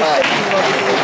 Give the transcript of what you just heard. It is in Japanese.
はい。